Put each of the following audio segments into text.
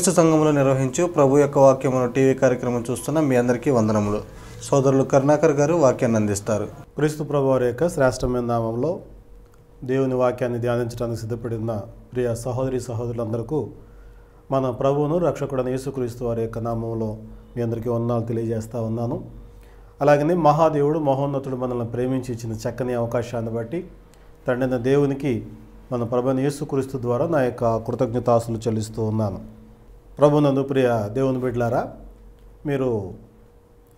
క్రీస్తు సంఘంలో నిర్వహించు ప్రభు యొక్క వాక్యమును టీవీ కార్యక్రమం చూస్తున్న మీ అందరికీ వందనములు. సోదరులు కరుణాకర్ గారు వాక్యాన్ని అందిస్తారు. క్రీస్తు ప్రభు వారి యొక్క శ్రేష్టమైన నామంలో దేవుని వాక్యాన్ని ధ్యానించడానికి సిద్ధపడిన ప్రియ సహోదరి సహోదరులందరికీ మన ప్రభువును రక్షకుడైన యేసుక్రీస్తు వారి యొక్క నామంలో మీ అందరికీ వందనాలు తెలియజేస్తూ ఉన్నాను. అలాగనే మహాదేవుడు మహోన్నతుడు మనల్ని ప్రేమించి ఇచ్చిన చక్కని అవకాశాన్ని బట్టి తండ్రిన దేవునికి మన ప్రభుని యేసుక్రీస్తు ద్వారా నా యొక్క కృతజ్ఞతాసులు చెల్లిస్తూ ఉన్నాను. ప్రభునందు ప్రియ దేవుని బిడ్డలారా మీరు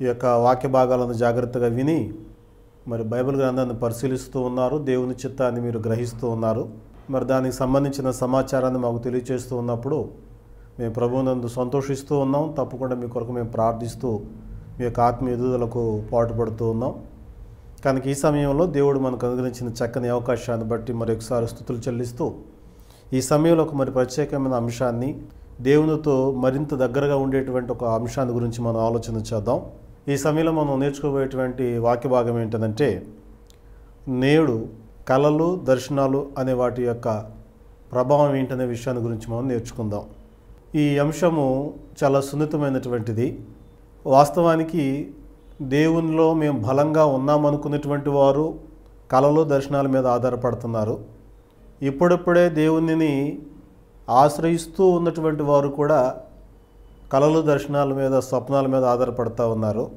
ఈ యొక్క వాక్య భాగాలను జాగ్రత్తగా విని మరి బైబిల్ గ్రంథాన్ని పరిశీలిస్తూ ఉన్నారు దేవుని చిత్తాన్ని మీరు గ్రహిస్తూ ఉన్నారు. మరి దానికి సంబంధించిన సమాచారాన్ని మాకు తెలియచేస్తూ ఉన్నప్పుడు మేము ప్రభునందు సంతోషిస్తూ ఉన్నాం తప్పకుండా మీ కొరకు మేము ప్రార్థిస్తూ మీ యొక్క ఆత్మీయ ఎదుగుదలకు పాటుపడుతూ ఉన్నాం. కనుక ఈ సమయంలో దేవుడు మనకు అనుగ్రహించిన చక్కని అవకాశాన్ని బట్టి మరి ఒకసారి స్థుతులు చెల్లిస్తూ ఈ సమయంలో ఒక మరి ప్రత్యేకమైన అంశాన్ని దేవునితో మరింత దగ్గరగా ఉండేటువంటి ఒక అంశాన్ని గురించి మనం ఆలోచన చేద్దాం. ఈ సమయంలో మనం నేర్చుకోబోయేటువంటి వాక్య భాగం ఏంటంటే నేడు కళలు దర్శనాలు అనే వాటి యొక్క ప్రభావం ఏంటనే విషయాన్ని గురించి మనం నేర్చుకుందాం. ఈ అంశము చాలా సున్నితమైనటువంటిది. వాస్తవానికి దేవునిలో మేము బలంగా ఉన్నామనుకునేటువంటి వారు కళలు దర్శనాల మీద ఆధారపడుతున్నారు. ఇప్పుడిప్పుడే దేవునిని ఆశ్రయిస్తూ ఉన్నటువంటి వారు కూడా కళలు దర్శనాల మీద స్వప్నాల మీద ఆధారపడుతూ ఉన్నారు.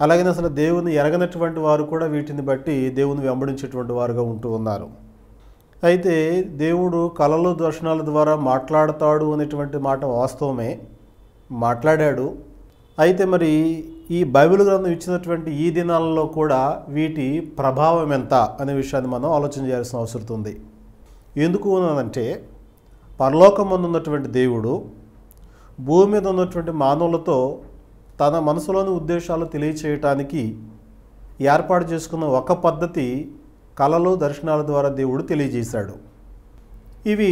అలాగే అసలు దేవుని ఎరగనటువంటి వారు కూడా వీటిని బట్టి దేవుని వెంబడించేటువంటి వారుగా ఉంటూ ఉన్నారు. అయితే దేవుడు కళలు దర్శనాల ద్వారా మాట్లాడతాడు అనేటువంటి మాట వాస్తవమే. మాట్లాడాడు. అయితే మరి ఈ బైబిల్ గ్రంథం ఇచ్చినటువంటి ఈ దినాలలో కూడా వీటి ప్రభావం ఎంత అనే విషయాన్ని మనం ఆలోచన చేయాల్సిన అవసరం ఉంది. ఎందుకు అనంటే పరలోకమందు ఉన్నటువంటి దేవుడు భూమి మీద ఉన్నటువంటి మానవులతో తన మనసులోని ఉద్దేశాలు తెలియచేయటానికి ఏర్పాటు చేసుకున్న ఒక పద్ధతి కళలు దర్శనాల ద్వారా దేవుడు తెలియజేశాడు. ఇవి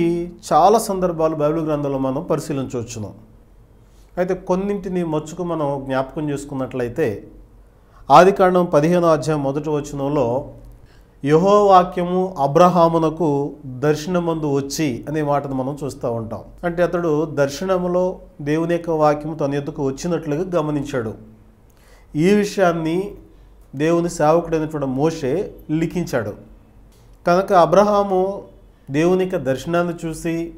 చాలా సందర్భాలు బైబిల్ గ్రంథంలో మనం పరిశీలించవచ్చును. అయితే కొన్నింటిని మచ్చుకు మనం జ్ఞాపకం చేసుకున్నట్లయితే ఆదికాండం పదిహేనో అధ్యాయం మొదటి వచనంలో యహోవాక్యము అబ్రహామునకు దర్శనమందు వచ్చి అనే మాటను మనం చూస్తూ ఉంటాం. అంటే అతడు దర్శనములో దేవుని యొక్క వాక్యము తన ఎద్దుకు వచ్చినట్లుగా గమనించాడు. ఈ విషయాన్ని దేవుని సేవకుడైనటువంటి మోషే లిఖించాడు. కనుక అబ్రహాము దేవుని యొక్క దర్శనాన్ని చూసి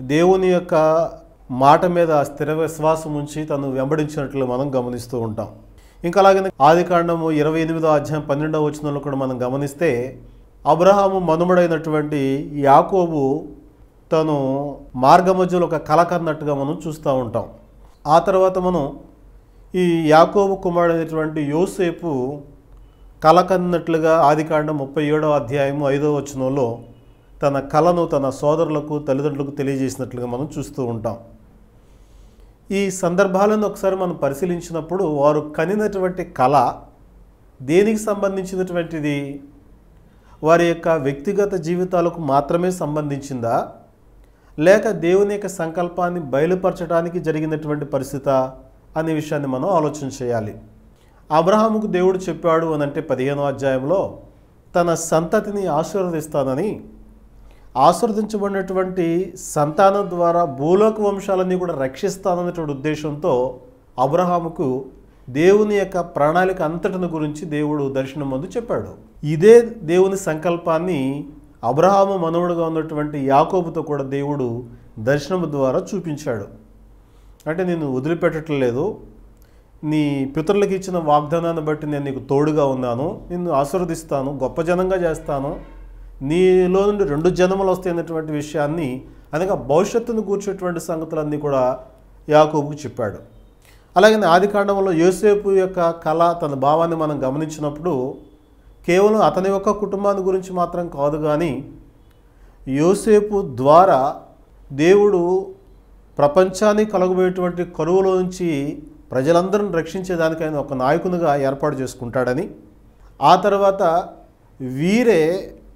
దేవుని యొక్క మాట మీద స్థిర విశ్వాసం ఉంచి తను వెంబడించినట్లు మనం గమనిస్తూ ఉంటాం. ఇంకా అలాగే ఆది కాండము ఇరవై ఎనిమిదో అధ్యాయం పన్నెండవ వచనంలో కూడా మనం గమనిస్తే అబ్రహాము మనుమడైనటువంటి యాకోబు తను మార్గమధ్యలో ఒక కల కన్నట్టుగా మనం చూస్తూ ఉంటాం. ఆ తర్వాత మనం ఈ యాకోబు కుమారుడైనటువంటి యోసేపు కల కన్నట్లుగా ఆదికాండం ముప్పై ఏడవ అధ్యాయము ఐదవ వచనంలో తన కళను తన సోదరులకు తల్లిదండ్రులకు తెలియజేసినట్లుగా మనం చూస్తూ ఉంటాం. ఈ సందర్భాలను ఒకసారి మనం పరిశీలించినప్పుడు వారు కనినటువంటి కళ దేనికి సంబంధించినటువంటిది? వారి యొక్క వ్యక్తిగత జీవితాలకు మాత్రమే సంబంధించిందా? లేక దేవుని యొక్క సంకల్పాన్ని బయలుపరచడానికి జరిగినటువంటి పరిస్థిత అనే విషయాన్ని మనం ఆలోచన చేయాలి. అబ్రహాముకు దేవుడు చెప్పాడు అని అంటే పదిహేనో అధ్యాయంలో తన సంతతిని ఆశీర్వదిస్తానని ఆశీర్వదించబడినటువంటి సంతానం ద్వారా భూలోక వంశాలన్నీ కూడా రక్షిస్తానన్నటువంటి ఉద్దేశంతో అబ్రహాముకు దేవుని యొక్క ప్రణాళిక అంతటిని గురించి దేవుడు దర్శనం ముందు చెప్పాడు. ఇదే దేవుని సంకల్పాన్ని అబ్రహాము మనవుడుగా ఉన్నటువంటి యాకోబుతో కూడా దేవుడు దర్శనము ద్వారా చూపించాడు. అంటే నేను వదిలిపెట్టట్లేదు నీ పితరులకు ఇచ్చిన వాగ్దానాన్ని బట్టి నేను నీకు తోడుగా ఉన్నాను. నిన్ను ఆశీర్వదిస్తాను. గొప్ప జనంగా చేస్తాను. నీలో నుండి రెండు జనములు వస్తాయన్నటువంటి విషయాన్ని అనగా భవిష్యత్తును కూర్చేటువంటి సంగతులన్నీ కూడా యాకోబుకు చెప్పాడు. అలాగే ఆది కాండంలో యోసేపు యొక్క కళ తన భావాన్ని మనం గమనించినప్పుడు కేవలం అతని యొక్క కుటుంబాన్ని గురించి మాత్రం కాదు కానీ యోసేపు ద్వారా దేవుడు ప్రపంచాన్ని కలగబోయేటువంటి కరువులో నుంచి ప్రజలందరిని రక్షించేదానికి ఆయన ఒక నాయకునిగా ఏర్పాటు చేసుకుంటాడని ఆ తర్వాత వీరే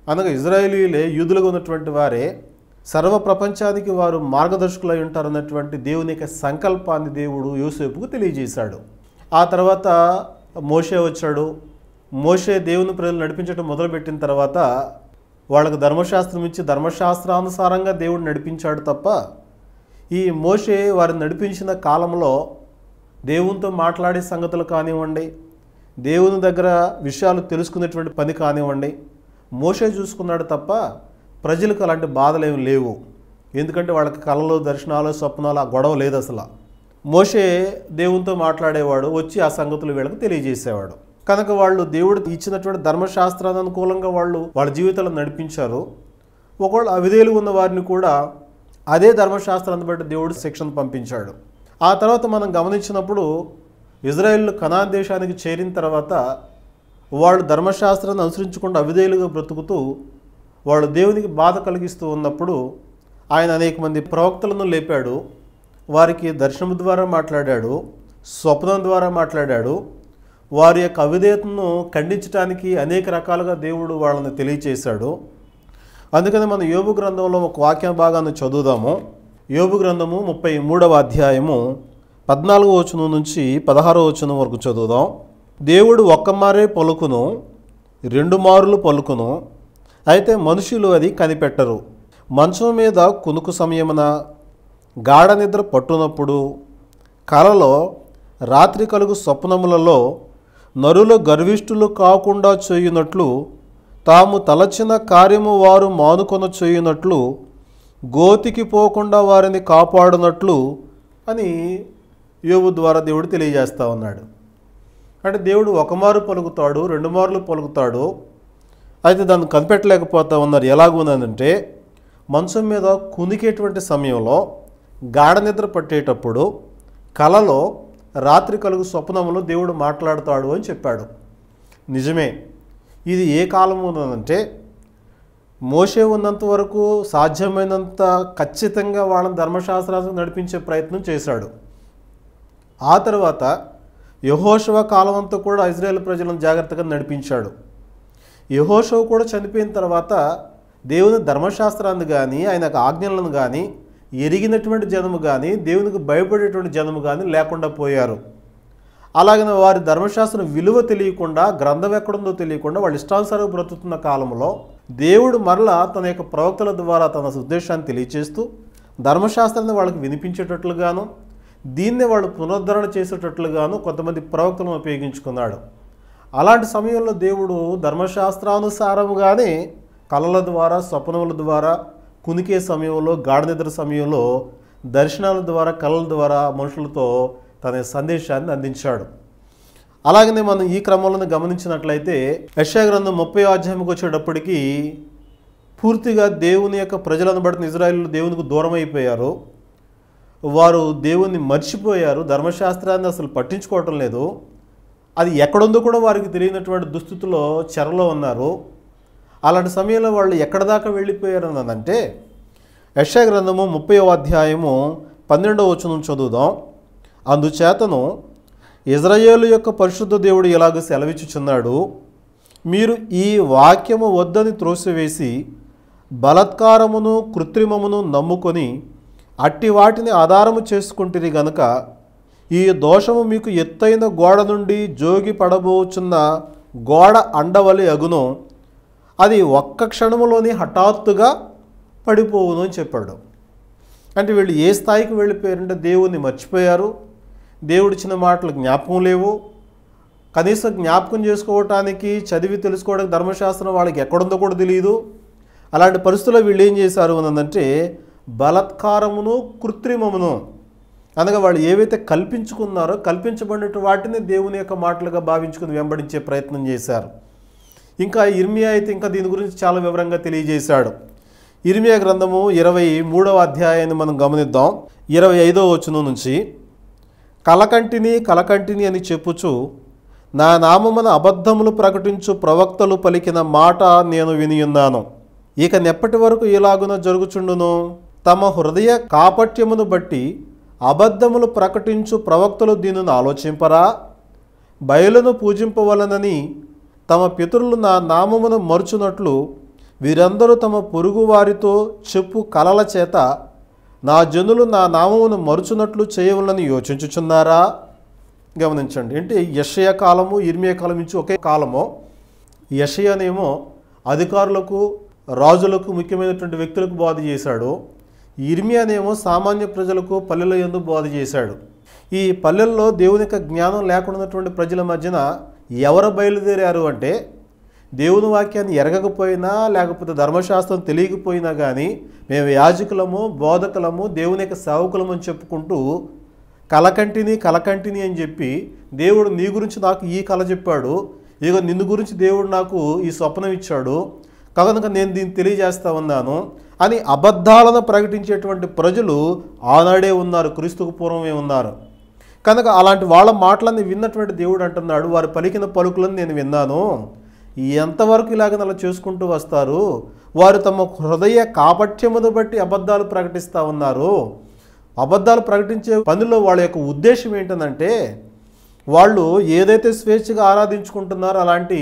అనగా ఇజ్రాయేలీలే యూదులుగా ఉన్నటువంటి వారే సర్వ ప్రపంచానికి వారు మార్గదర్శకులై ఉంటారన్నటువంటి దేవుని యొక్క సంకల్పాన్ని దేవుడు యూసేపుకు తెలియజేశాడు. ఆ తర్వాత మోషే వచ్చాడు. మోషే దేవుని ప్రజలు నడిపించడం మొదలుపెట్టిన తర్వాత వాళ్ళకు ధర్మశాస్త్రం ఇచ్చి ధర్మశాస్త్రానుసారంగా దేవుడు నడిపించాడు తప్ప ఈ మోషే వారిని నడిపించిన కాలంలో దేవునితో మాట్లాడే సంగతులు కానివ్వండి దేవుని దగ్గర విషయాలు తెలుసుకునేటువంటి పని కానివ్వండి మోషే చూసుకున్నాడు తప్ప ప్రజలకు అలాంటి బాధలు ఏమి లేవు. ఎందుకంటే వాళ్ళకి కళలు దర్శనాలు స్వప్నాలు ఆ గొడవ లేదు అసలు. మోషే దేవునితో మాట్లాడేవాడు వచ్చి ఆ సంగతులు వీళ్ళకి తెలియజేసేవాడు. కనుక వాళ్ళు దేవుడు ఇచ్చినటువంటి ధర్మశాస్త్రాన్ని అనుకూలంగా వాళ్ళు వాళ్ళ జీవితాలను నడిపించారు. ఒకవేళ అవిధేలు ఉన్న వారిని కూడా అదే ధర్మశాస్త్రాన్ని బట్టి దేవుడు శిక్షణ పంపించాడు. ఆ తర్వాత మనం గమనించినప్పుడు ఇజ్రాయెల్ కనాన్ దేశానికి చేరిన తర్వాత వాళ్ళు ధర్మశాస్త్రాన్ని అనుసరించకుండా అవిధేయులుగా బ్రతుకుతూ వాళ్ళు దేవునికి బాధ కలిగిస్తూ ఉన్నప్పుడు ఆయన అనేక మంది ప్రవక్తలను లేపాడు. వారికి దర్శనం ద్వారా మాట్లాడాడు స్వప్నం ద్వారా మాట్లాడాడు. వారి యొక్క అవిధేయతను ఖండించడానికి అనేక రకాలుగా దేవుడు వాళ్ళని తెలియచేశాడు. అందుకని మన యోగు గ్రంథంలో ఒక వాక్య భాగాన్ని చదువుదాము. యోగు గ్రంథము ముప్పై మూడవ అధ్యాయము పద్నాలుగో వచనం నుంచి పదహారో వచనం వరకు చదువుదాం. దేవుడు ఒక్క మారే పలుకును రెండు మారులు పలుకును అయితే మనుషులు అది కనిపెట్టరు. మంచం మీద కునుకు సమయమున గాఢ నిద్ర పట్టునప్పుడు కలలో రాత్రి కలుగు స్వప్నములలో నరుల గర్విష్ఠులు కాకుండా చేయునట్లు తాము తలచిన కార్యము వారు మానుకొన చేయునట్లు గోతికి పోకుండా వారిని కాపాడునట్లు అని యోగు ద్వారా దేవుడు తెలియజేస్తా ఉన్నాడు. అంటే దేవుడు ఒక మారు పలుకుతాడు రెండు మార్లు పలుకుతాడు. అయితే దాన్ని కనిపెట్టలేకపోతా ఉన్నారు. ఎలాగుందంటే మంచం మీద కునికేటువంటి సమయంలో గాఢ నిద్ర పట్టేటప్పుడు కలలో రాత్రి కలుగు స్వప్నములు దేవుడు మాట్లాడతాడు అని చెప్పాడు. నిజమే. ఇది ఏ కాలం ఉన్నదంటే మోసే ఉన్నంత వరకు సాధ్యమైనంత ఖచ్చితంగా వాళ్ళని ధర్మశాస్త్రాలను నడిపించే ప్రయత్నం చేశాడు. ఆ తర్వాత యహోశవ కాలమంతా కూడా ఇజ్రాయెల్ ప్రజలను జాగ్రత్తగా నడిపించాడు. యహోశవ కూడా చనిపోయిన తర్వాత దేవుని ధర్మశాస్త్రాన్ని కానీ ఆయన యొక్క ఆజ్ఞలను కానీ ఎరిగినటువంటి జనము కానీ దేవునికి భయపడేటువంటి జనము కానీ లేకుండా పోయారు. అలాగనే వారి ధర్మశాస్త్రం విలువ తెలియకుండా గ్రంథం ఎక్కడుందో తెలియకుండా వాళ్ళు ఇష్టానుసారం బ్రతుకుతున్న కాలంలో దేవుడు మరలా తన యొక్క ప్రవక్తల ద్వారా తన ఉద్దేశాన్ని తెలియచేస్తూ ధర్మశాస్త్రాన్ని వాళ్ళకి వినిపించేటట్లుగాను దీన్నే వాళ్ళు పునరుద్ధరణ చేసేటట్లుగాను కొంతమంది ప్రవక్తలను ఉపయోగించుకున్నాడు. అలాంటి సమయంలో దేవుడు ధర్మశాస్త్రానుసారముగానే కళల ద్వారా స్వప్నముల ద్వారా కునికే సమయంలో గాఢనిద్ర సమయంలో దర్శనాల ద్వారా కళల ద్వారా మనుషులతో తన సందేశాన్ని అందించాడు. అలాగనే మనం ఈ క్రమంలో గమనించినట్లయితే యశాగ్రంథం ముప్పై అధ్యాయంకి వచ్చేటప్పటికీ పూర్తిగా దేవుని యొక్క ప్రజలను బట్టి ఇజ్రాయిల్ దేవునికి దూరం అయిపోయారు వారు దేవుణ్ణి మర్చిపోయారు ధర్మశాస్త్రాన్ని అసలు పట్టించుకోవటం లేదు. అది ఎక్కడుందో కూడా వారికి తెలియనటువంటి దుస్థితిలో చెరలో ఉన్నారు. అలాంటి సమయంలో వాళ్ళు ఎక్కడ దాకా వెళ్ళిపోయారు అన్నదంటే యశా గ్రంథము ముప్పై అధ్యాయము పన్నెండవ వచనం చదువుదాం. అందుచేతను ఇజ్రాయేలు యొక్క పరిశుద్ధ దేవుడు ఇలాగ సెలవిచ్చుచున్నాడు మీరు ఈ వాక్యము వద్దని త్రోసివేసి బలత్కారమును కృత్రిమమును నమ్ముకొని అట్టి వాటిని ఆధారము చేసుకుంటుంది గనుక ఈ దోషము మీకు ఎత్తైన గోడ నుండి జోగి పడబోచున్న గోడ అండవలి అగును. అది ఒక్క క్షణములోని హఠాత్తుగా పడిపోవును అని చెప్పాడు. అంటే వీళ్ళు ఏ స్థాయికి వెళ్ళిపోయారంటే దేవుణ్ణి మర్చిపోయారు. దేవుడిచ్చిన మాటలు జ్ఞాపకం లేవు. కనీసం జ్ఞాపకం చేసుకోవటానికి చదివి తెలుసుకోవడానికి ధర్మశాస్త్రం వాళ్ళకి ఎక్కడుందో కూడా తెలియదు అలాంటి పరిస్థితుల్లో వీళ్ళు ఏం చేశారు అనంటే బలత్కారమును కృత్రిమమును. అనగా వాళ్ళు ఏవైతే కల్పించుకున్నారో కల్పించబడినట్టు వాటిని దేవుని యొక్క మాటలుగా భావించుకుని వెంబడించే ప్రయత్నం చేశారు. ఇంకా ఇర్మియా అయితే ఇంకా దీని గురించి చాలా వివరంగా తెలియజేశాడు. ఇర్మియా గ్రంథము ఇరవై మూడవ అధ్యాయాన్ని మనం గమనిద్దాం. ఇరవై ఐదవ వచనం నుంచి కలకంటిని కలకంటిని అని చెప్పుచు నా నామమున అబద్ధములు ప్రకటించు ప్రవక్తలు పలికిన మాట నేను వినియున్నాను ఇక నెప్పటి వరకు ఇలాగున జరుగుచుండును? తమ హృదయ కాపట్యమును బట్టి అబద్ధములు ప్రకటించు ప్రవక్తలు దీనిని ఆలోచింపరా? బయలును పూజింపవలనని తమ పితరులు నా నామమును మరుచునట్లు వీరందరూ తమ పొరుగు వారితో చెప్పు కలల చేత నా జనులు నా నామమును మరుచునట్లు చేయవలని యోచించుచున్నారా? గమనించండి. అంటే యషయ కాలము ఇర్మియ కాలం నుంచి ఒకే కాలము. యషయనేమో అధికారులకు రాజులకు ముఖ్యమైనటువంటి వ్యక్తులకు బాధ చేశాడు. ఇర్మియానేమో సామాన్య ప్రజలకు పల్లెల ఎందు బోధ చేశాడు. ఈ పల్లెల్లో దేవుని యొక్క జ్ఞానం లేకుండా ప్రజల మధ్యన ఎవరు బయలుదేరారు అంటే దేవుని వాక్యాన్ని ఎరగకపోయినా లేకపోతే ధర్మశాస్త్రం తెలియకపోయినా కానీ మేము యాజకులము బోధకులము దేవుని యొక్క సేవకులము అని చెప్పుకుంటూ కలకంటిని కలకంటిని అని చెప్పి దేవుడు నీ గురించి నాకు ఈ కళ చెప్పాడు ఇక నిన్ను గురించి దేవుడు నాకు ఈ స్వప్నం ఇచ్చాడు కనుక నేను దీన్ని తెలియజేస్తా ఉన్నాను. అని అబద్ధాలను ప్రకటించేటువంటి ప్రజలు ఆనాడే ఉన్నారు క్రీస్తుకు పూర్వమే ఉన్నారు. కనుక అలాంటి వాళ్ళ మాటలన్నీ విన్నటువంటి దేవుడు అంటున్నాడు వారు పలికిన పలుకులను నేను విన్నాను. ఎంతవరకు ఇలాగ అలా చేసుకుంటూ వస్తారు? వారు తమ హృదయ కాపట్యమును బట్టి అబద్ధాలు ప్రకటిస్తూ ఉన్నారు. అబద్ధాలు ప్రకటించే పనిలో వాళ్ళ యొక్క ఉద్దేశం ఏంటంటే వాళ్ళు ఏదైతే స్వేచ్ఛగా ఆరాధించుకుంటున్నారో అలాంటి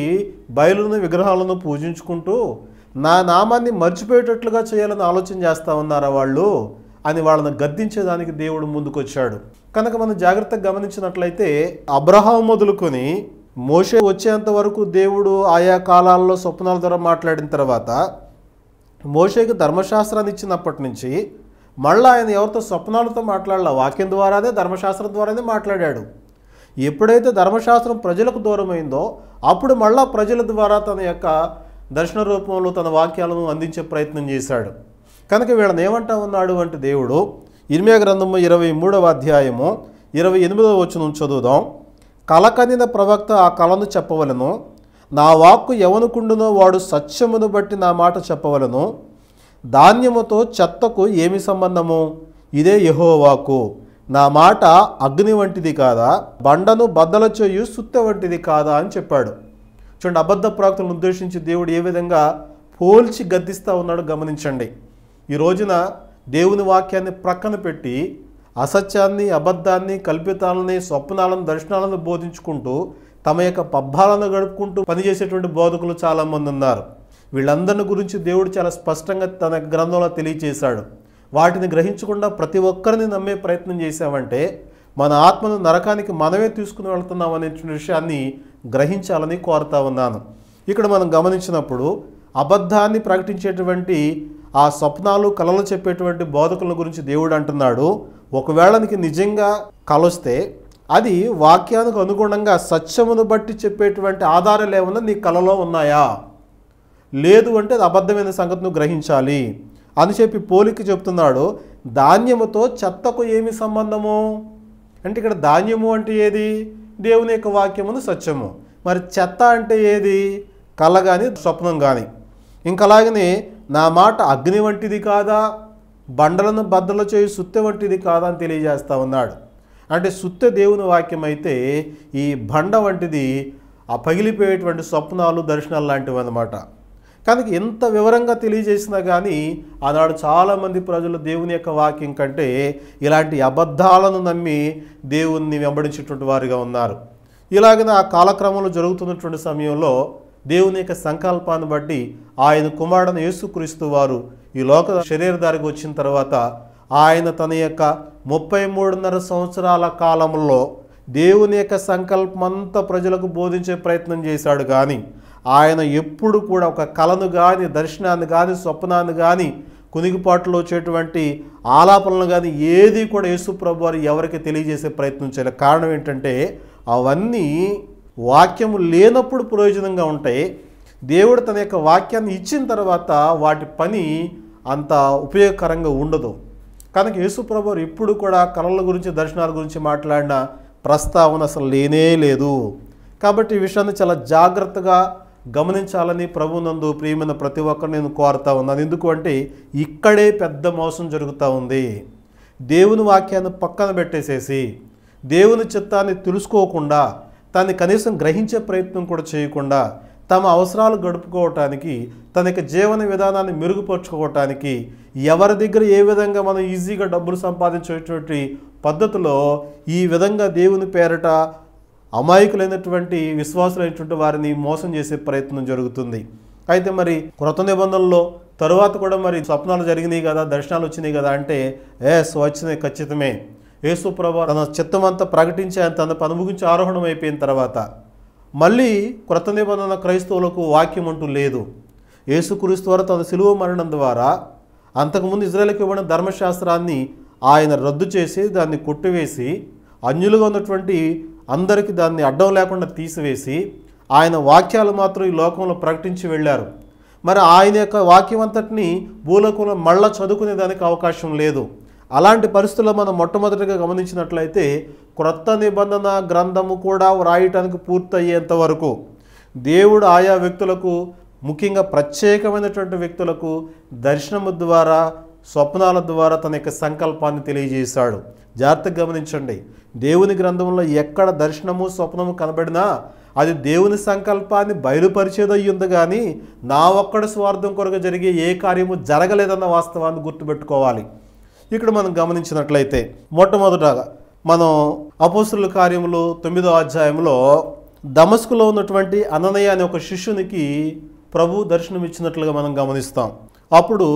బయలును విగ్రహాలను పూజించుకుంటూ నా నామాన్ని మర్చిపోయేటట్లుగా చేయాలని ఆలోచన చేస్తూ ఉన్నారా వాళ్ళు? అని వాళ్ళని గద్దించేదానికి దేవుడు ముందుకొచ్చాడు. కనుక మనం జాగ్రత్తగా గమనించినట్లయితే అబ్రహాం మొదలుకొని మోషే వచ్చేంత వరకు దేవుడు ఆయా కాలాల్లో స్వప్నాల ద్వారా మాట్లాడిన తర్వాత మోషేకి ధర్మశాస్త్రాన్ని ఇచ్చినప్పటి నుంచి మళ్ళీ ఆయన ఎవరితో స్వప్నాలతో మాట్లాడాల? వాక్యం ద్వారానే ధర్మశాస్త్రం ద్వారానే మాట్లాడాడు. ఎప్పుడైతే ధర్మశాస్త్రం ప్రజలకు దూరమైందో అప్పుడు మళ్ళా ప్రజల ద్వారా తన యొక్క దర్శన రూపంలో తన వాక్యాలను అందించే ప్రయత్నం చేశాడు. కనుక వీళ్ళని ఏమంటా ఉన్నాడు అంటే దేవుడు ఇర్మియా గ్రంథము ఇరవై మూడవ అధ్యాయము ఇరవై ఎనిమిదవ వచనం చదువుదాం. కలకనిన ప్రవక్త ఆ కళను చెప్పవలను నా వాక్కు ఎవనుకుండునో వాడు సత్యమును బట్టి నా మాట చెప్పవలను ధాన్యముతో చెత్తకు ఏమి సంబంధము? ఇదే యెహోవాకు. నా మాట అగ్ని వంటిది కాదా? బండను బద్దల చేయు సుత్తె వంటిది కాదా అని చెప్పాడు. చూడండి అబద్ధ ప్రాక్తులను ఉద్దేశించి దేవుడు ఏ విధంగా పోల్చి గద్దిస్తూ ఉన్నాడో గమనించండి. ఈ రోజున దేవుని వాక్యాన్ని ప్రక్కన పెట్టి అసత్యాన్ని అబద్ధాన్ని కల్పితాలని స్వప్నాలను దర్శనాలను బోధించుకుంటూ తమ యొక్క పబ్బాలను గడుపుకుంటూ పనిచేసేటువంటి బోధకులు చాలామంది ఉన్నారు. వీళ్ళందరిని గురించి దేవుడు చాలా స్పష్టంగా తన గ్రంథంలో తెలియచేశాడు. వాటిని గ్రహించకుండా ప్రతి ఒక్కరిని నమ్మే ప్రయత్నం చేశామంటే మన ఆత్మను నరకానికి మనమే తీసుకుని వెళ్తున్నాం అనే విషయాన్ని గ్రహించాలని కోరుతా ఉన్నాను. ఇక్కడ మనం గమనించినప్పుడు అబద్ధాన్ని ప్రకటించేటువంటి ఆ స్వప్నాలు కళలు చెప్పేటువంటి బోధకుల గురించి దేవుడు అంటున్నాడు. ఒకవేళ నీకు నిజంగా కలొస్తే అది వాక్యానికి అనుగుణంగా సత్యమును బట్టి చెప్పేటువంటి ఆధారాలు ఏమన్నా నీ కళలో ఉన్నాయా? లేదు అంటే అది అబద్ధమైన సంగతిని గ్రహించాలి అని చెప్పి పోలికి చెప్తున్నాడు. ధాన్యముతో చెత్తకు ఏమి సంబంధము? అంటే ఇక్కడ ధాన్యము అంటే ఏది? దేవుని యొక్క వాక్యమును సత్యము. మరి చెత్త అంటే ఏది? కళ కానీ స్వప్నం కానీ ఇంకా అలాగనే నా మాట అగ్ని వంటిది కాదా? బండలను బద్దలు చేయి సుత్తె వంటిది కాదా అని తెలియజేస్తా ఉన్నాడు. అంటే సుత్తె దేవుని వాక్యం అయితే ఈ బండ వంటిది ఆ పగిలిపోయేటువంటి స్వప్నాలు దర్శనాలు లాంటివి అన్నమాట. కానీ ఎంత వివరంగా తెలియజేసినా కానీ ఆనాడు చాలామంది ప్రజలు దేవుని యొక్క వాక్యం కంటే ఇలాంటి అబద్ధాలను నమ్మి దేవుణ్ణి వెంబడించేటువంటి వారిగా ఉన్నారు. ఇలాగనే ఆ కాలక్రమంలో జరుగుతున్నటువంటి సమయంలో దేవుని యొక్క సంకల్పాన్ని బట్టి ఆయన కుమారుడను యేసుక్రీస్తు వారు ఈ లోక శరీరధారికి వచ్చిన తర్వాత ఆయన తన యొక్క ముప్పై మూడున్నర సంవత్సరాల కాలంలో దేవుని యొక్క సంకల్పం అంతా ప్రజలకు బోధించే ప్రయత్నం చేశాడు కానీ ఆయన ఎప్పుడు కూడా ఒక కళను కానీ దర్శనాన్ని కానీ స్వప్నాన్ని కానీ కునిగిపాట్లో వచ్చేటువంటి ఆలాపనలు కానీ ఏది కూడా యేసుప్రభు వారు ఎవరికి తెలియజేసే ప్రయత్నం చేయాలి కారణం ఏంటంటే అవన్నీ వాక్యము లేనప్పుడు ప్రయోజనంగా ఉంటాయి. దేవుడు తన యొక్క వాక్యాన్ని ఇచ్చిన తర్వాత వాటి పని అంత ఉపయోగకరంగా ఉండదు. కనుక యేసుప్రభు వారు ఎప్పుడు కూడా కళల గురించి దర్శనాల గురించి మాట్లాడిన ప్రస్తావన అసలు లేనే లేదు. కాబట్టి ఈ విషయాన్ని చాలా జాగ్రత్తగా గమనించాలని ప్రభునందు ప్రియమైన ప్రతి ఒక్కరు నేను కోరుతా ఉన్నాను. ఎందుకంటే ఇక్కడే పెద్ద మోసం జరుగుతూ ఉంది. దేవుని వాక్యాన్ని పక్కన పెట్టేసేసి దేవుని చిత్తాన్ని తెలుసుకోకుండా దాన్ని కనీసం గ్రహించే ప్రయత్నం కూడా చేయకుండా తమ అవసరాలు గడుపుకోవటానికి తన యొక్క జీవన విధానాన్ని మెరుగుపరుచుకోవటానికి ఎవరి దగ్గర ఏ విధంగా మనం ఈజీగా డబ్బులు సంపాదించేటువంటి పద్ధతిలో ఈ విధంగా దేవుని పేరట అమాయకులైనటువంటి విశ్వాసులైనటువంటి వారిని మోసం చేసే ప్రయత్నం జరుగుతుంది. అయితే మరి క్రొత్త నిబంధనలో తరువాత కూడా మరి స్వప్నాలు జరిగినాయి కదా దర్శనాలు వచ్చినాయి కదా అంటే ఎస్ వచ్చినాయి ఖచ్చితమే. యేసు ప్రభా తన చిత్తమంతా ప్రకటించి ఆయన తన పని ముగించి ఆరోహణం అయిపోయిన తర్వాత మళ్ళీ క్రొత్త నిబంధన క్రైస్తవులకు వాక్యం అంటూ లేదు. యేసుక్రీస్తు వారు తన సిలువ మరణం ద్వారా అంతకుముందు ఇజ్రాయెల్కి ఇవ్వడం ధర్మశాస్త్రాన్ని ఆయన రద్దు చేసి దాన్ని కొట్టివేసి అన్యులుగా ఉన్నటువంటి అందరికీ దాన్ని అడ్డం లేకుండా తీసివేసి ఆయన వాక్యాలు మాత్రం ఈ లోకంలో ప్రకటించి వెళ్ళారు. మరి ఆయన యొక్క వాక్యం అంతటిని భూలోకంలో మళ్ళా చదువుకునే దానికి అవకాశం లేదు. అలాంటి పరిస్థితుల్లో మనం మొట్టమొదటిగా గమనించినట్లయితే క్రొత్త నిబంధన గ్రంథము కూడా వ్రాయటానికి పూర్తయ్యేంత వరకు దేవుడు ఆయా వ్యక్తులకు ముఖ్యంగా ప్రత్యేకమైనటువంటి వ్యక్తులకు దర్శనము ద్వారా స్వప్నాల ద్వారా తన యొక్క సంకల్పాన్ని తెలియజేశాడు. జాగ్రత్తగా గమనించండి. దేవుని గ్రంథంలో ఎక్కడ దర్శనము స్వప్నము కనబడినా అది దేవుని సంకల్పాన్ని బయలుపరిచేదై ఉంది కానీ నా ఒక్కడ స్వార్థం కొరకు జరిగే ఏ కార్యము జరగలేదన్న వాస్తవాన్ని గుర్తుపెట్టుకోవాలి. ఇక్కడ మనం గమనించినట్లయితే మొట్టమొదటగా మనం అపోసుల కార్యములు తొమ్మిదో అధ్యాయంలో దమస్కులో ఉన్నటువంటి అననయ్య అనే ఒక శిష్యునికి ప్రభు దర్శనం ఇచ్చినట్లుగా మనం గమనిస్తాం. అప్పుడు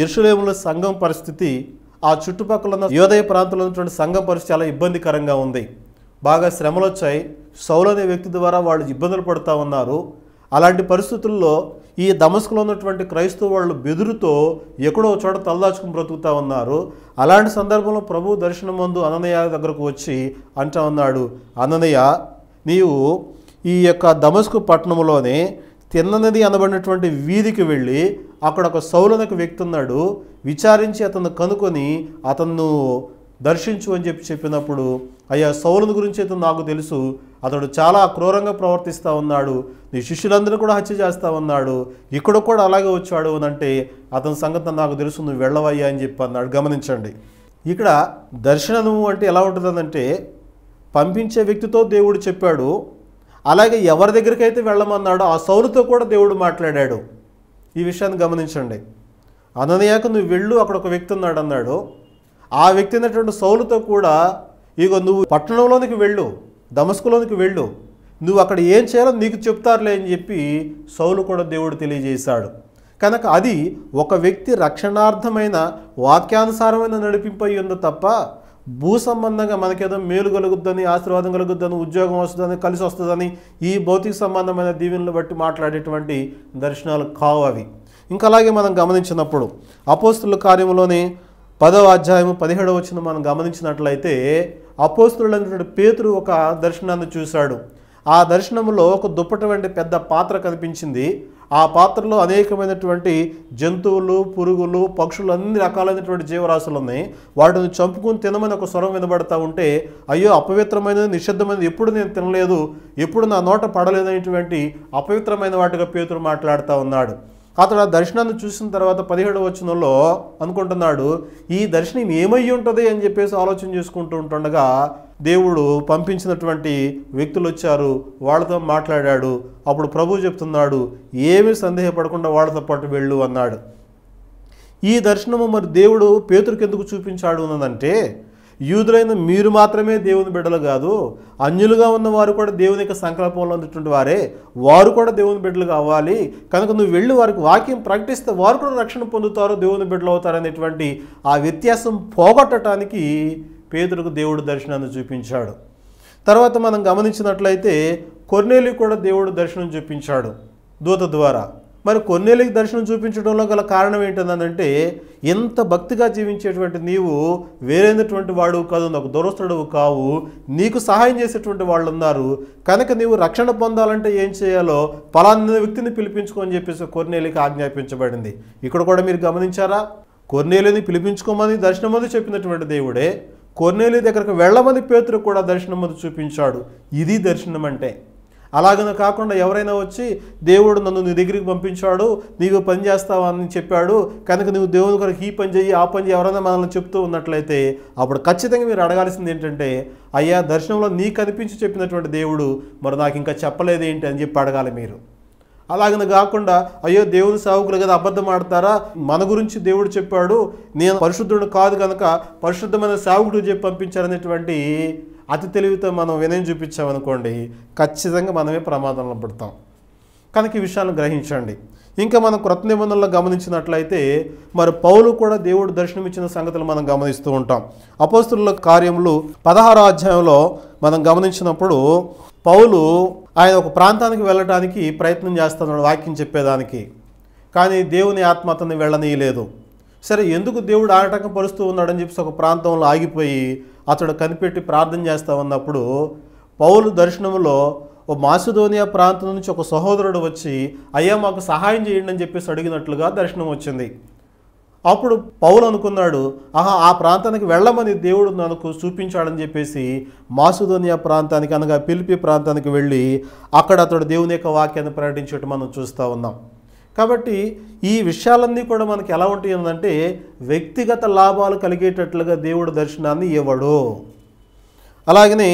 ఇరుషులేముల సంఘం పరిస్థితి ఆ చుట్టుపక్కల ఉన్న యోదయ ప్రాంతంలో ఉన్నటువంటి సంఘం పరిస్థితి చాలా ఇబ్బందికరంగా ఉంది. బాగా శ్రమలు వచ్చాయి సౌలు అనే వ్యక్తి ద్వారా వాళ్ళు ఇబ్బందులు పడుతూ ఉన్నారు. అలాంటి పరిస్థితుల్లో ఈ దమస్కులో ఉన్నటువంటి క్రైస్తవ వాళ్ళు బెదురుతో ఎక్కడో ఒక చోట తలదాచుకుని బ్రతుకుతా ఉన్నారు. అలాంటి సందర్భంలో ప్రభు దర్శనం ముందు అననయ్య దగ్గరకు వచ్చి అంటా ఉన్నాడు అననయ్య నీవు ఈ యొక్క దమస్కు పట్టణంలోనే తిన్ననది అనబడినటువంటి వీధికి వెళ్ళి అక్కడ ఒక సౌలనకు వ్యక్తి ఉన్నాడు విచారించి అతను కనుకొని అతను దర్శించు అని చెప్పి చెప్పినప్పుడు అయ్యా సౌలుని గురించి అయితే నాకు తెలుసు అతడు చాలా క్రూరంగా ప్రవర్తిస్తూ ఉన్నాడు నీ శిష్యులందరూ కూడా హత్య చేస్తూ ఉన్నాడు ఇక్కడ కూడా అలాగే వచ్చాడు అని అంటే అతని సంగతి నాకు తెలుసు నువ్వు వెళ్ళవయ్యా అని చెప్పి అన్నాడు. గమనించండి. ఇక్కడ దర్శనము అంటే ఎలా ఉంటుందంటే పంపించే వ్యక్తితో దేవుడు చెప్పాడు అలాగే ఎవరి దగ్గరికైతే వెళ్ళమన్నాడో ఆ సౌలుతో కూడా దేవుడు మాట్లాడాడు. ఈ విషయాన్ని గమనించండి. అననయాక నువ్వు వెళ్ళు అక్కడ ఒక వ్యక్తి ఉన్నాడు అన్నాడు. ఆ వ్యక్తి అయినటువంటి సౌలుతో కూడా ఇగో నువ్వు పట్టణంలోనికి వెళ్ళు దమస్కులోనికి వెళ్ళు. నువ్వు అక్కడ ఏం చేయాలో నీకు చెప్తారులే అని చెప్పి సౌలు కూడా దేవుడు తెలియజేశాడు. కనుక అది ఒక వ్యక్తి రక్షణార్థమైన వాక్యానుసారమైన నడిపింపై ఉందో తప్ప భూ సంబంధంగా మనకేదో మేలు కలుగుద్దని ఆశీర్వాదం కలుగుద్దని ఉద్యోగం వస్తుందని కలిసి వస్తుందని ఈ భౌతిక సంబంధమైన దీవెనలు బట్టి మాట్లాడేటువంటి దర్శనాలు కావు అవి. ఇంకా అలాగే మనం గమనించినప్పుడు అపోస్తుల కార్యంలోనే పదవ అధ్యాయము పదిహేడవ వచ్చిన మనం గమనించినట్లయితే అపోస్తులైనటువంటి పేతురు ఒక దర్శనాన్ని చూశాడు. ఆ దర్శనంలో ఒక దుప్పటి వంటి పెద్ద పాత్ర కనిపించింది. ఆ పాత్రలో అనేకమైనటువంటి జంతువులు పురుగులు పక్షులు అన్ని రకాలైనటువంటి జీవరాశులు ఉన్నాయి. వాటిని చంపుకుని తినమని ఒక స్వరం వినబడతా ఉంటే అయ్యో అపవిత్రమైనది నిషిద్ధమైనది ఎప్పుడు నేను తినలేదు ఎప్పుడు నా నోట పడలేదనేటువంటి అపవిత్రమైన వాటిగా పేతురు మాట్లాడుతూ ఉన్నాడు. అతడు ఆ దర్శనాన్ని చూసిన తర్వాత పదిహేడు వచనంలో అనుకుంటున్నాడు ఈ దర్శనం ఏమై ఉంటుంది అని చెప్పేసి ఆలోచన చేసుకుంటూ ఉంటుండగా దేవుడు పంపించినటువంటి వ్యక్తులు వచ్చారు వాళ్ళతో మాట్లాడాడు. అప్పుడు ప్రభు చెప్తున్నాడు ఏమీ సందేహపడకుండా వాళ్ళతో పాటు వెళ్ళు అన్నాడు. ఈ దర్శనము మరి దేవుడు పేతురికి ఎందుకు చూపించాడు అన్నదంటే యూదులైన మీరు మాత్రమే దేవుని బిడ్డలు కాదు అన్యులుగా ఉన్న వారు కూడా దేవుని యొక్క సంకల్పంలో ఉన్నటువంటి వారే వారు కూడా దేవుని బిడ్డలు కావాలి కనుక నువ్వు వెళ్ళి వారికి వాక్యం ప్రకటిస్తే వారు కూడా రక్షణ పొందుతారు దేవుని బిడ్డలు అవుతారు అనేటువంటి ఆ వ్యత్యాసం పోగొట్టడానికి పేదలకు దేవుడు దర్శనాన్ని చూపించాడు. తర్వాత మనం గమనించినట్లయితే కొర్నేలి కూడా దేవుడు దర్శనం చూపించాడు దూత ద్వారా. మరి కొన్నేళ్ళకి దర్శనం చూపించడంలో గల కారణం ఏంటంటే ఎంత భక్తిగా జీవించేటువంటి నీవు వేరైనటువంటి వాడు కాదు నాకు దురస్తుడు కావు నీకు సహాయం చేసేటువంటి వాళ్ళు ఉన్నారు కనుక నీవు రక్షణ పొందాలంటే ఏం చేయాలో పలానా వ్యక్తిని పిలిపించుకోని చెప్పేసి కొన్నేళ్ళకి ఆజ్ఞాపించబడింది. ఇక్కడ కూడా మీరు గమనించారా? కొన్నేలిని పిలిపించుకోమని దర్శనం మంది చెప్పినటువంటి దేవుడే కొన్నేలి దగ్గరకు వెళ్ళమని పేతురు కూడా దర్శనం మంది చూపించాడు. ఇది దర్శనం అంటే అలాగని కాకుండా ఎవరైనా వచ్చి దేవుడు నన్ను నీ దగ్గరికి పంపించాడు నీవు పని చేస్తావా అని చెప్పాడు కనుక నువ్వు దేవుని కొరకు ఈ పని చెయ్యి ఆ పని చెయ్యి ఎవరైనా మనల్ని చెప్తూ ఉన్నట్లయితే అప్పుడు ఖచ్చితంగా మీరు అడగాల్సింది ఏంటంటే అయ్యా దర్శనంలో నీకు అనిపించి చెప్పినటువంటి దేవుడు మరి నాకు ఇంకా చెప్పలేదు ఏంటి అని చెప్పి అడగాలి మీరు. అలాగని కాకుండా అయ్యో దేవుని సేవకులు కదా అబద్ధం ఆడతారా? మన గురించి దేవుడు చెప్పాడు. నేను పరిశుద్ధుడు కాదు కనుక పరిశుద్ధమైన సేవకుడు చెప్పి పంపించారనేటువంటి అతి తెలివితో మనం వినయం చూపించామనుకోండి ఖచ్చితంగా మనమే ప్రమాదంలో పడతాం. కనుక ఈ విషయాలను గ్రహించండి. ఇంకా మనం క్రొత్త నిబంధనలు గమనించినట్లయితే మరి పౌలు కూడా దేవుడు దర్శనమిచ్చిన సంగతులు మనం గమనిస్తూ ఉంటాం. అపోస్తుల కార్యములు పదహారో అధ్యాయంలో మనం గమనించినప్పుడు పౌలు ఆయన ఒక ప్రాంతానికి వెళ్ళటానికి ప్రయత్నం చేస్తున్నాడు వాక్యం చెప్పేదానికి. కానీ దేవుని ఆత్మ అతన్ని వెళ్ళనీయలేదు. సరే ఎందుకు దేవుడు ఆటంకం పరుస్తూ ఉన్నాడని చెప్పేసి ఒక ప్రాంతంలో ఆగిపోయి అతడు కనిపెట్టి ప్రార్థన చేస్తా ఉన్నప్పుడు పౌలు దర్శనంలో ఓ మాసిదోనియా ప్రాంతం నుంచి ఒక సహోదరుడు వచ్చి అయ్యా మాకు సహాయం చేయండి అని చెప్పేసి అడిగినట్లుగా దర్శనం వచ్చింది. అప్పుడు పౌలు అనుకున్నాడు ఆహా ఆ ప్రాంతానికి వెళ్ళమని దేవుడు నాకు చూపించాడని చెప్పేసి మాసుధోనియా ప్రాంతానికి అనగా పిలిపి ప్రాంతానికి వెళ్ళి అక్కడ అతడు దేవుని యొక్క వాక్యాన్ని ప్రకటించడం మనం చూస్తూ ఉన్నాం. కాబట్టి ఈ విషయాలన్నీ కూడా మనకి ఎలా ఉంటాయి అంటే వ్యక్తిగత లాభాలు కలిగేటట్లుగా దేవుడు దర్శనాన్ని ఇవ్వడు. అలాగనే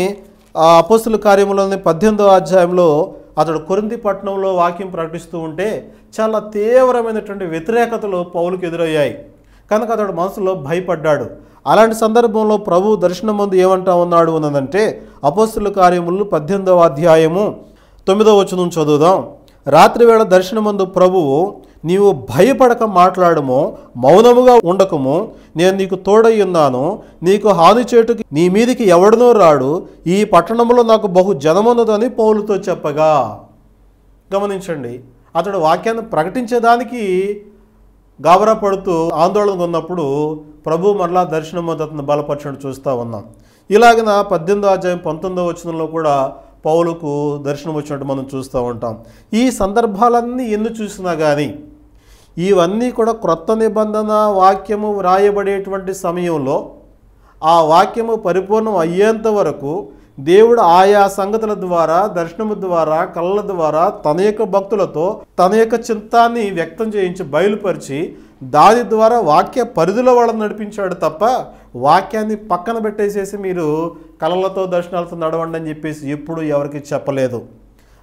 ఆ అపోస్తుల కార్యములోని పద్దెనిమిదో అధ్యాయంలో అతడు కొరింది పట్టణంలో వాక్యం ప్రకటిస్తూ ఉంటే చాలా తీవ్రమైనటువంటి వ్యతిరేకతలు పౌలుకు ఎదురయ్యాయి. కనుక అతడు మనసులో భయపడ్డాడు. అలాంటి సందర్భంలో ప్రభు దర్శనం ముందు ఏమంటా ఉన్నాడు అన్నదంటే అపోస్తుల కార్యములు పద్దెనిమిదవ అధ్యాయము తొమ్మిదవ వచనం చదువుదాం. రాత్రివేళ దర్శనమందు ప్రభువు నీవు భయపడక మాట్లాడము మౌనముగా ఉండకము. నేను నీకు తోడై ఉన్నాను. నీకు హాని చేటుకి నీ మీదికి ఎవడనో రాడు. ఈ పట్టణంలో నాకు బహు జనమున్నదని పౌలుతో చెప్పగా. గమనించండి. అతడు వాక్యాన్ని ప్రకటించేదానికి గాబరాపడుతూ ఆందోళనగా ఉన్నప్పుడు ప్రభు మరలా దర్శనం అతను బలపరచడం చూస్తూ ఉన్నాం. ఇలాగిన పద్దెనిమిదో అధ్యాయం పంతొమ్మిదో వచనంలో కూడా పౌలుకు దర్శనం వచ్చినట్టు మనం చూస్తూ ఉంటాం. ఈ సందర్భాలన్నీ ఎన్ని చూసినా కానీ ఇవన్నీ కూడా క్రొత్త నిబంధన వాక్యము వ్రాయబడేటువంటి సమయంలో ఆ వాక్యము పరిపూర్ణం అయ్యేంత వరకు దేవుడు ఆయా సంగతుల ద్వారా దర్శనము ద్వారా కళ్ళ ద్వారా తన యొక్క భక్తులతో తన యొక్క చింతాన్ని వ్యక్తం చేయించి బయలుపరిచి దాని ద్వారా వాక్య పరిధిలో వాళ్ళని నడిపించాడు తప్ప వాక్యాన్ని పక్కన పెట్టేసేసి మీరు కళలతో దర్శనాలతో నడవండి అని చెప్పేసి ఎప్పుడు ఎవరికి చెప్పలేదు.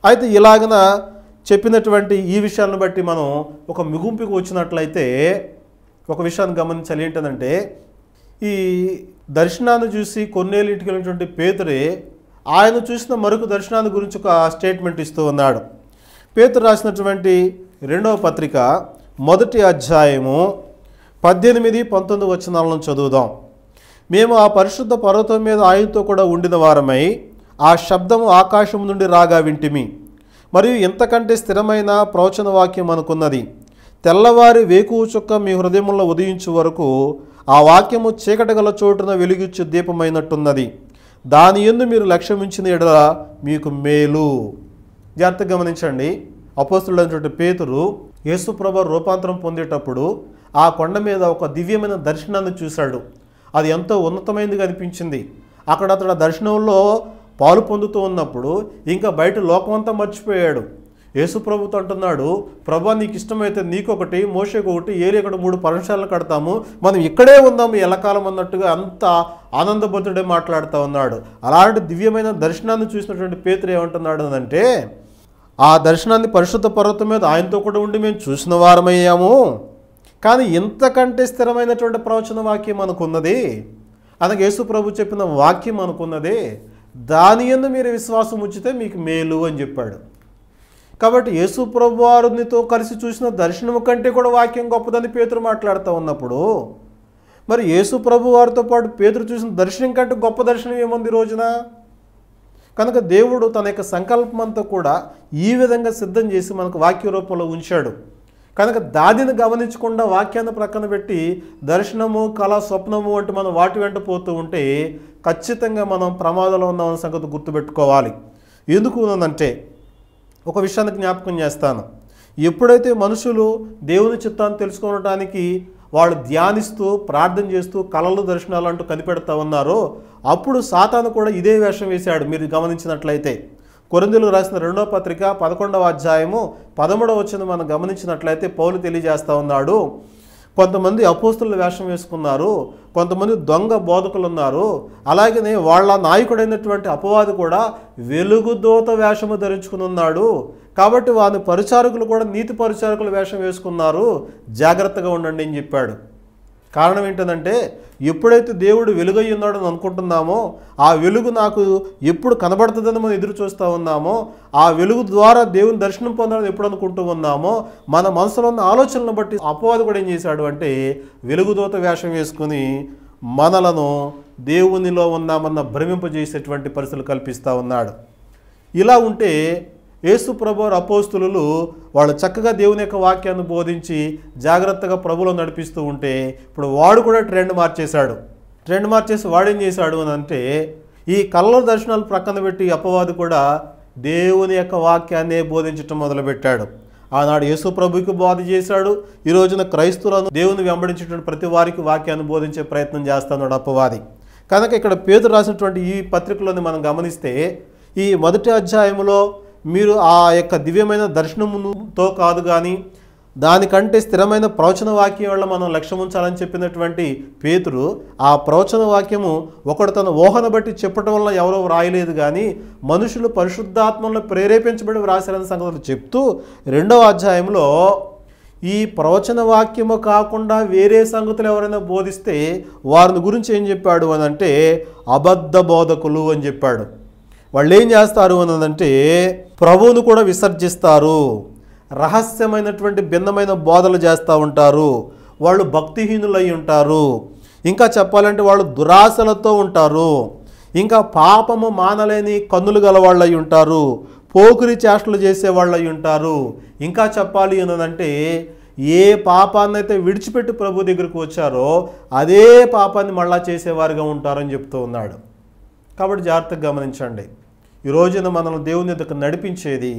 అయితే ఇలాగన చెప్పినటువంటి ఈ విషయాలను బట్టి మనం ఒక మిగుంపుకు వచ్చినట్లయితే ఒక విషయాన్ని గమనించాలి ఏంటంటే ఈ దర్శనాన్ని చూసి కొన్నేళ్ళు ఇంటికి వెళ్ళినటువంటి పేతురే ఆయన చూసిన మరొక దర్శనాన్ని గురించి ఒక స్టేట్మెంట్ ఇస్తూ ఉన్నాడు. పేతురు రాసినటువంటి రెండవ పత్రిక మొదటి అధ్యాయము పద్దెనిమిది పంతొమ్మిది వచనాలను చదువుదాం. మేము ఆ పరిశుద్ధ పర్వతం మీద ఆయనతో కూడా ఉండిన వారమై ఆ శబ్దము ఆకాశం నుండి రాగా వింటిమి. మరియు ఎంతకంటే స్థిరమైన ప్రవచన వాక్యం అనుకున్నది. తెల్లవారి వేకువ చుక్క మీ హృదయంలో ఉదయించు వరకు ఆ వాక్యము చీకటి గల చోటున వెలుగిచ్చు దీపమైనట్టున్నది. దాని ఎందు మీరు లక్ష్యమించిన ఎడల మీకు మేలు. జాగ్రత్తగా గమనించండి. అపోస్తుడైనటువంటి పేతురు యేసుప్రభ రూపాంతరం పొందేటప్పుడు ఆ కొండ మీద ఒక దివ్యమైన దర్శనాన్ని చూశాడు. అది ఎంతో ఉన్నతమైనది అనిపించింది. అక్కడ అతడు దర్శనంలో పాలు పొందుతూ ఉన్నప్పుడు ఇంకా బయట లోకమంతా మర్చిపోయాడు. యేసుప్రభుతో అంటున్నాడు ప్రభా నీకు ఇష్టమైతే నీకొకటి మోషకు ఒకటి ఏరియక్కడ మూడు పర్ణశాలను కడతాము. మనం ఇక్కడే ఉందాము ఎలకాలం అన్నట్టుగా అంత ఆనందభద్రుడే మాట్లాడుతూ ఉన్నాడు. అలాంటి దివ్యమైన దర్శనాన్ని చూసినటువంటి పేతురు ఏమంటున్నాడు అంటే ఆ దర్శనాన్ని పరిశుద్ధ పర్వతం మీద ఆయనతో కూడా ఉండి మేము చూసిన వారమయ్యాము. కానీ ఇంతకంటే స్థిరమైనటువంటి ప్రవచన వాక్యం మనకున్నది అలాగే యేసు ప్రభు చెప్పిన వాక్యం అనుకున్నది దాని ఎందు మీరు విశ్వాసం ఉంచితే మీకు మేలు అని చెప్పాడు. కాబట్టి యేసు ప్రభు వారితో కలిసి చూసిన దర్శనము కంటే కూడా వాక్యం గొప్పదని పేతురు మాట్లాడుతూ ఉన్నప్పుడు మరి యేసు ప్రభు వారితో పాటు పేతురు చూసిన దర్శనం కంటే గొప్ప దర్శనం ఏముంది రోజున? కనుక దేవుడు తన యొక్క సంకల్పం అంతా కూడా ఈ విధంగా సిద్ధం చేసి మనకు వాక్య రూపంలో ఉంచాడు. కనుక దాదిని గమనించకుండా వాక్యాన్ని ప్రక్కన పెట్టి దర్శనము కళ స్వప్నము అంటే మనం వాటి వెంట పోతూ ఉంటే ఖచ్చితంగా మనం ప్రమాదంలో ఉన్నామన్న సంగతి గుర్తుపెట్టుకోవాలి. ఎందుకు ఉందంటే ఒక విషయాన్ని జ్ఞాపకం చేస్తాను. ఎప్పుడైతే మనుషులు దేవుని చిత్తాన్ని తెలుసుకోవడానికి వాళ్ళు ధ్యానిస్తూ ప్రార్థన చేస్తూ కళలు దర్శనాలు అంటూ కనిపెడతా ఉన్నారో అప్పుడు సాతాను కూడా ఇదే వేషం వేశాడు మీరు గమనించినట్లయితే. కొరందులు రాసిన రెండవ పత్రిక పదకొండవ అధ్యాయము పదమూడవ వచ్చిన మనం గమనించినట్లయితే పౌలు తెలియజేస్తూ ఉన్నాడు. కొంతమంది అపోస్తుల వేషం వేసుకున్నారు. కొంతమంది దొంగ బోధకులు ఉన్నారు అలాగనే వాళ్ళ నాయకుడైనటువంటి అపవాది కూడా వెలుగుదూత వేషము ధరించుకుని ఉన్నాడు కాబట్టి వాని పరిచారకులు కూడా నీతి పరిచారకుల వేషం వేసుకున్నారు. జాగ్రత్తగా ఉండండి అని చెప్పాడు. కారణం ఏంటంటే ఎప్పుడైతే దేవుడు వెలుగై ఉన్నాడని అనుకుంటున్నామో ఆ వెలుగు నాకు ఎప్పుడు కనబడుతుందని మనం ఎదురు చూస్తూ ఉన్నామో ఆ వెలుగు ద్వారా దేవుని దర్శనం పొందాలని ఎప్పుడు అనుకుంటూ ఉన్నామో మన మనసులో ఉన్న ఆలోచనలను బట్టి అపవాది కూడా ఏం చేశాడు అంటే వెలుగుదోత వేషం వేసుకుని మనలను దేవునిలో ఉన్నామన్న భ్రమింపజేసేటువంటి పరిస్థితులు కల్పిస్తూ ఉన్నాడు. ఇలా ఉంటే యేసు ప్రభు అపోస్తులు వాళ్ళు చక్కగా దేవుని యొక్క వాక్యాన్ని బోధించి జాగ్రత్తగా ప్రభులో నడిపిస్తూ ఉంటే ఇప్పుడు వాడు కూడా ట్రెండ్ మార్చేశాడు. ట్రెండ్ మార్చేసి వాడేం చేశాడు అని అంటే ఈ కళ్ళ దర్శనాలు ప్రక్కన పెట్టి అపవాది కూడా దేవుని యొక్క వాక్యాన్నే బోధించటం మొదలుపెట్టాడు. ఆనాడు యేసు ప్రభుకి బోధ చేశాడు. ఈ రోజున క్రైస్తువులను దేవుని వెంబడించేటువంటి ప్రతి వారికి వాక్యాన్ని బోధించే ప్రయత్నం చేస్తున్నాడు అపవాది. కనుక ఇక్కడ పేదలు రాసినటువంటి ఈ పత్రికలోని మనం గమనిస్తే ఈ మొదటి అధ్యాయంలో మీరు ఆ యొక్క దివ్యమైన దర్శనముతో కాదు కానీ దానికంటే స్థిరమైన ప్రవచన వాక్యం వల్ల మనం లక్ష్యం ఉంచాలని చెప్పినటువంటి పేతురు ఆ ప్రవచన వాక్యము ఒకడు తన ఊహను బట్టి చెప్పటం వల్ల ఎవరో వ్రాయలేదు కానీ మనుషులు పరిశుద్ధాత్మలో ప్రేరేపించబడి వ్రాసారని సంగతులు చెప్తూ రెండవ అధ్యాయంలో ఈ ప్రవచన వాక్యము కాకుండా వేరే సంగతులు ఎవరైనా బోధిస్తే వారిని గురించి ఏం చెప్పాడు అని అంటే అబద్ధ బోధకులు అని చెప్పాడు. వాళ్ళు ఏం చేస్తారు అన్నదంటే అంటే ప్రభువును కూడా విసర్జిస్తారు. రహస్యమైనటువంటి భిన్నమైన బోధలు చేస్తూ ఉంటారు. వాళ్ళు భక్తిహీనులై ఉంటారు. ఇంకా చెప్పాలంటే వాళ్ళు దురాశలతో ఉంటారు. ఇంకా పాపము మానలేని కన్నులు గలవాళ్ళు ఉంటారు. పోకిరి చేష్టలు చేసే వాళ్ళు ఉంటారు. ఇంకా చెప్పాలి అంటే ఏ పాపాన్నైతే విడిచిపెట్టి ప్రభు దగ్గరికి వచ్చారో అదే పాపాన్ని మళ్ళా చేసేవారుగా ఉంటారని చెప్తూ ఉన్నాడు. కాబట్టి జాగ్రత్తగా గమనించండి. ఈ రోజున మనల్ని దేవుని దగ్గర నడిపించేది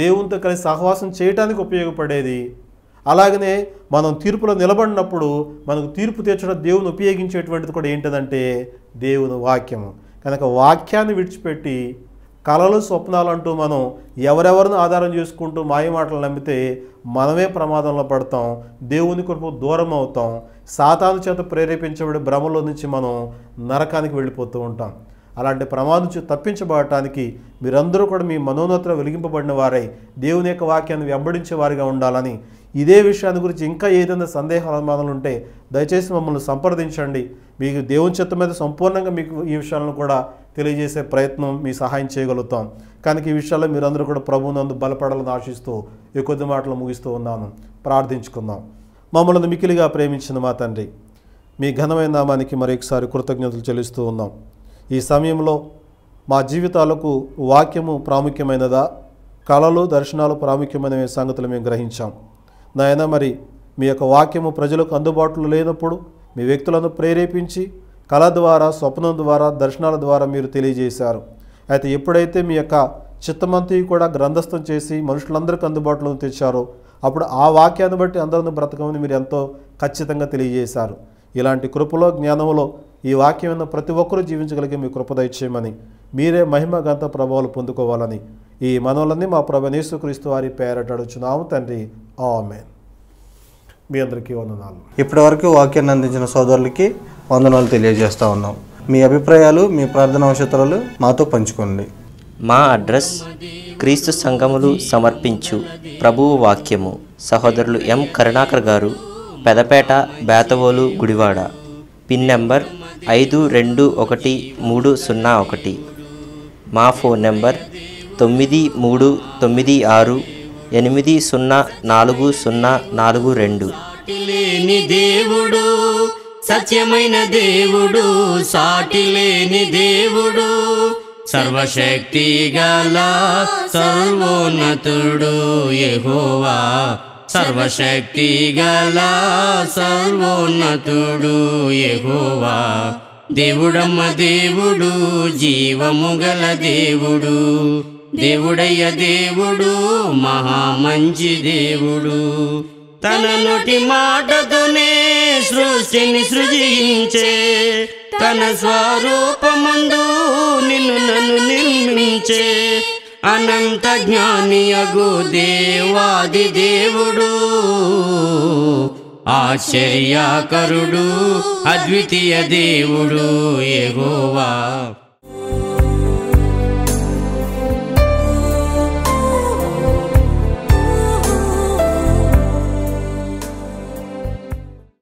దేవునితో కలిసి సహవాసం చేయడానికి ఉపయోగపడేది. అలాగనే మనం తీర్పులో నిలబడినప్పుడు మనకు తీర్పు తీర్చడం దేవుని ఉపయోగించేటువంటిది కూడా ఏంటంటే దేవుని వాక్యము. కనుక వాక్యాన్ని విడిచిపెట్టి కలలు స్వప్నాలు అంటూ మనం ఎవరెవరిని ఆధారం చేసుకుంటూ మాయమాటలు నమ్మితే మనమే ప్రమాదంలో పడతాం దేవుని కొరకు దూరం అవుతాం సాతాను చేత ప్రేరేపించబడి భ్రమలో నుంచి మనం నరకానికి వెళ్ళిపోతూ ఉంటాం. అలాంటి ప్రమాదం నుంచి తప్పించబడటానికి మీరందరూ కూడా మీ మనోన్నతలో వెలిగింపబడిన వారై. దేవుని యొక్క వాక్యాన్ని వెంబడించే వారిగా ఉండాలని. ఇదే విషయాన్ని గురించి ఇంకా ఏదైనా సందేహాలు అనుమానాలు ఉంటే దయచేసి మమ్మల్ని సంప్రదించండి. మీకు దేవుని చెత్త మీద సంపూర్ణంగా మీకు ఈ విషయాలను కూడా తెలియజేసే ప్రయత్నం మీ సహాయం చేయగలుగుతాం. కనుక ఈ విషయాల్లో మీరందరూ కూడా ప్రభునందు బలపడాలని ఆశిస్తూ ఈ కొద్ది మాటలు ముగిస్తూ ఉన్నాను. ప్రార్థించుకుందాం. మమ్మల్ని మికిలిగా ప్రేమించిన మా తండ్రి మీ ఘనమైన నామానికి మరొకసారి కృతజ్ఞతలు చెల్లిస్తూ ఉన్నాం. ఈ సమయంలో మా జీవితాలకు వాక్యము ప్రాముఖ్యమైనదా? కళలు దర్శనాలు ప్రాముఖ్యమైన సంగతులు మేము గ్రహించాం. నాయన మరి మీ యొక్క వాక్యము ప్రజలకు అందుబాటులో లేనప్పుడు మీ వ్యక్తులను ప్రేరేపించి కళ ద్వారా స్వప్నం ద్వారా దర్శనాల ద్వారా మీరు తెలియజేశారు. అయితే ఎప్పుడైతే మీ యొక్క చిత్తమంతి కూడా గ్రంథస్థం చేసి మనుషులందరికీ అందుబాటులో తెచ్చారో అప్పుడు ఆ వాక్యాన్ని బట్టి అందరిని బ్రతకమని మీరు ఎంతో ఖచ్చితంగా తెలియజేశారు. ఇలాంటి కృపలో జ్ఞానంలో ఈ వాక్యం ఉన్న ప్రతి ఒక్కరూ జీవించగలిగే మీ కృప దయచేయమని. మీరే మహిమ గంత ప్రభావాలు పొందుకోవాలని ఈ మనవలన్నీ మా ప్రభు యేసుక్రీస్తు వారి పేరట అడుచున్నాము తండ్రి. ఆమెన్. మీ అందరికీ వందనాలు. ఇప్పటివరకు వాక్యాన్ని అందించిన సోదరులకి వందనాలు తెలియజేస్తా ఉన్నాం. మీ అభిప్రాయాలు మీ ప్రార్థన అవసరాలు మాతో పంచుకోండి. మా అడ్రస్ క్రీస్తు సంఘములు సమర్పించు ప్రభువు వాక్యము. సహోదరులు M Karunakar garu Pedapeta Betavolu Gudivada. Pin number ఐదు రెండు ఒకటి మూడు సున్నా ఒకటి. మా ఫోన్ నెంబర్ తొమ్మిది మూడు తొమ్మిది ఆరు ఎనిమిది సున్నా నాలుగు సున్నా నాలుగు రెండు. లేని దేవుడు సత్యమైన దేవుడు సాటి లేని దేవుడు సర్వశక్తి గల సర్వోన్నతుడు యహోవా. సర్వశక్తి గల సర్వోన్నతుడు యెహోవా. దేవుడమ్మ దేవుడు జీవము గల దేవుడు. దేవుడయ్య దేవుడు మహా మంచి దేవుడు. తన నోటి మాటతోనే సృష్టిని సృజించే తన స్వరూపమందు నిన్ను నన్ను నిర్మించే అనంత జ్ఞానియగు దేవాది దేవుడు ఆశ్చర్యకరుడు అద్వితీయ దేవుడు ఎగోవా